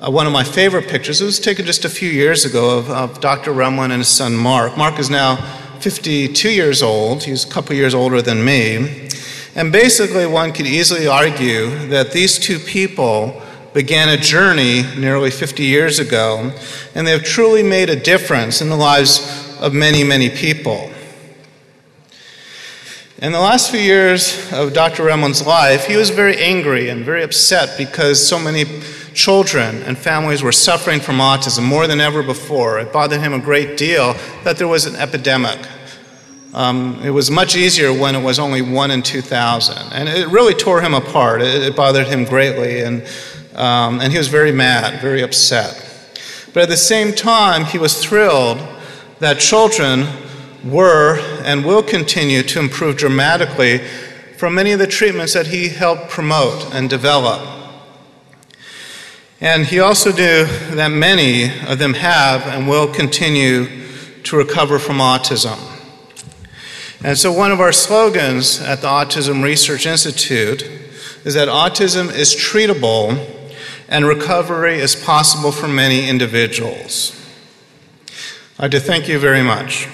uh, one of my favorite pictures. It was taken just a few years ago of, of Dr. Rimland and his son Mark. Mark is now 52 years old, he's a couple years older than me. And basically, one could easily argue that these two people began a journey nearly 50 years ago, and they have truly made a difference in the lives of many, many people. In the last few years of Dr. Rimland's life, he was very angry and very upset because so many children and families were suffering from autism more than ever before. It bothered him a great deal that there was an epidemic. Um, it was much easier when it was only one in 2,000. And it really tore him apart. It, it bothered him greatly. And, um, and he was very mad, very upset. But at the same time, he was thrilled that children were and will continue to improve dramatically from many of the treatments that he helped promote and develop. And he also knew that many of them have and will continue to recover from autism. And so, one of our slogans at the Autism Research Institute is that autism is treatable and recovery is possible for many individuals. I'd like to thank you very much.